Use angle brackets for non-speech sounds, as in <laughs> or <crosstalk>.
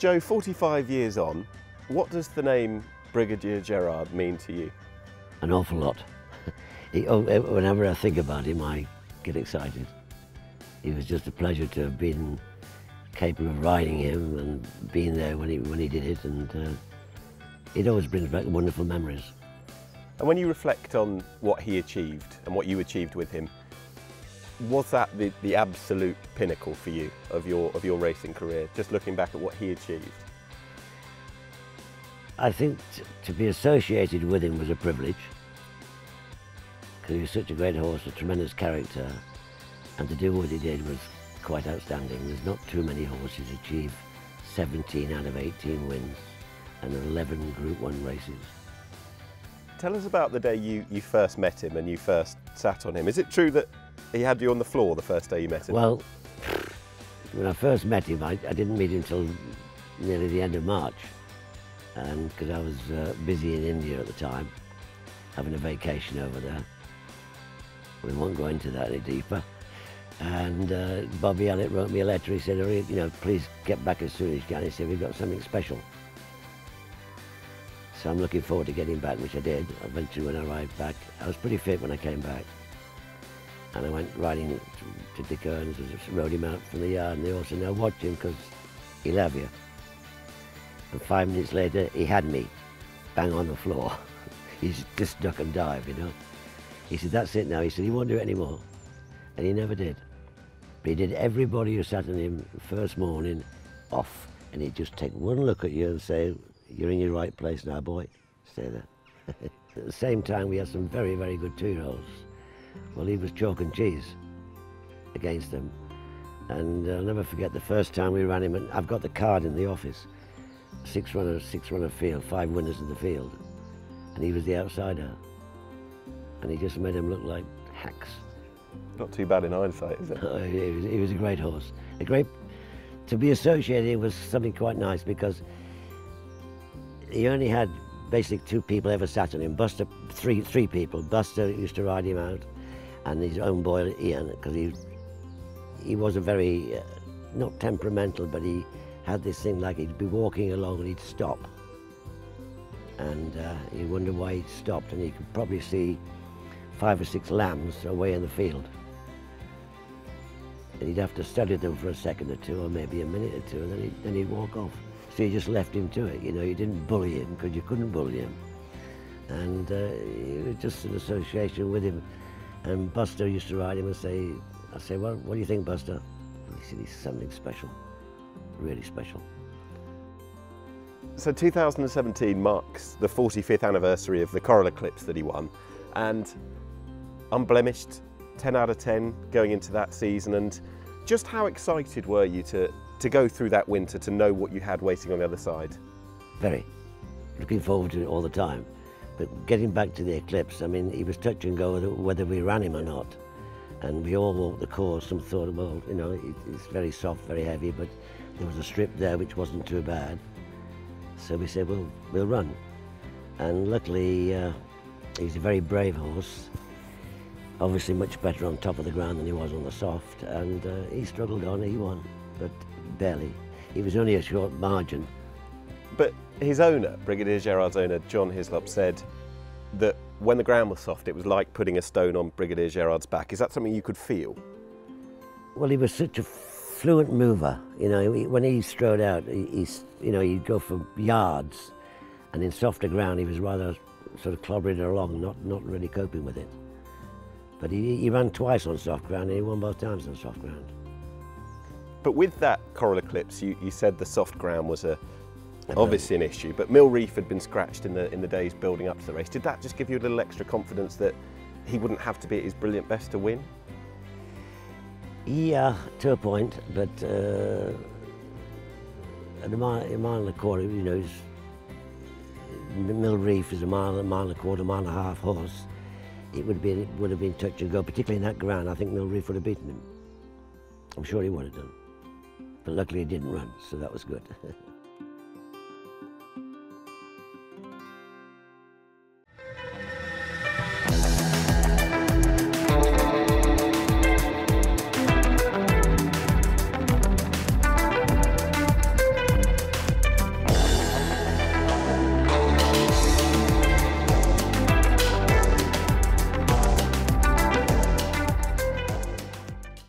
Joe, 45 years on, what does the name Brigadier Gerard mean to you? An awful lot. <laughs> he, oh, eh, whenever I think about him, I get excited. It was just a pleasure to have been capable of riding him and being there when he, when he did it, and uh, it always brings back wonderful memories. And when you reflect on what he achieved and what you achieved with him, was that the, the absolute pinnacle for you of your, of your racing career, just looking back at what he achieved? I think to be associated with him was a privilege because he was such a great horse, a tremendous character, and to do what he did was quite outstanding. There's not too many horses achieve 17 out of 18 wins and 11 Group 1 races. Tell us about the day you, you first met him and you first sat on him. Is it true that he had you on the floor the first day you met him? Well, when I first met him, I, I didn't meet him until nearly the end of March, because I was uh, busy in India at the time, having a vacation over there. We won't go into that any deeper. And uh, Bobby Elliott wrote me a letter. He said, you know, please get back as soon as you can. He said, we've got something special. So I'm looking forward to getting back, which I did. Eventually, when I arrived back, I was pretty fit when I came back. And I went riding to, Dick Hern's, and just rode him out from the yard, and they all said, now watch him because he'll have you. And five minutes later, he had me, bang on the floor. <laughs> He's just duck and dive, you know. He said, that's it now. He said, he won't do it anymore. And he never did. But he did everybody who sat on him first morning off. And he'd just take one look at you and say, you're in your right place now, boy. Stay there. <laughs> at the same time, we had some very, very good two-year-olds. Well, he was chalk and cheese against them. And I'll never forget the first time we ran him, and I've got the card in the office. Six runner, six runner field, five winners in the field. And he was the outsider. And he just made him look like hacks. Not too bad in hindsight, is it? <laughs> Oh, he, was, he was a great horse. A great, to be associated was something quite nice because he only had basically two people ever sat on him. Buster, three, three people. Buster used to ride him out, and his own boy Ian, because he, he was a very, uh, not temperamental, but he had this thing like he'd be walking along and he'd stop. And uh, he wondered why he'd stopped, and he could probably see five or six lambs away in the field. And he'd have to study them for a second or two, or maybe a minute or two, and then he'd, then he'd walk off. So you just left him to it, you know, you didn't bully him because you couldn't bully him. And uh, it was just an association with him. And Buster used to ride him and say, I say, well, what do you think, Buster? And he said, he's something special, really special. So 2017 marks the 45th anniversary of the Coral Eclipse that he won. And unblemished, 10 out of 10 going into that season. And just how excited were you to, to go through that winter to know what you had waiting on the other side? Very. Looking forward to it all the time. But getting back to the eclipse, I mean, he was touch and go whether we ran him or not. And we all walked the course and thought, well, you know, it's very soft, very heavy, but there was a strip there which wasn't too bad. So we said, well, we'll run. And luckily, uh, he's a very brave horse. Obviously much better on top of the ground than he was on the soft. And uh, he struggled on, he won, but barely. It was only a short margin. But his owner, Brigadier Gerard's owner, John Hislop, said that when the ground was soft, it was like putting a stone on Brigadier Gerard's back. Is that something you could feel? Well, he was such a fluent mover. You know, when he strode out, he's, you know, he'd go for yards, and in softer ground, he was rather sort of clobbering along, not, not really coping with it. But he, he ran twice on soft ground, and he won both times on soft ground. But with that coral eclipse, you, you said the soft ground was a obviously an issue, but Mill Reef had been scratched in the in the days building up to the race. Did that just give you a little extra confidence that he wouldn't have to be at his brilliant best to win? Yeah, to a point, but uh, at a mile, a mile and a quarter, you know, Mill Reef is a mile, a mile and a quarter, mile and a half horse. It would have been, it would have been touch and go, particularly in that ground. I think Mill Reef would have beaten him. I'm sure he would have done. But luckily he didn't run, so that was good. <laughs>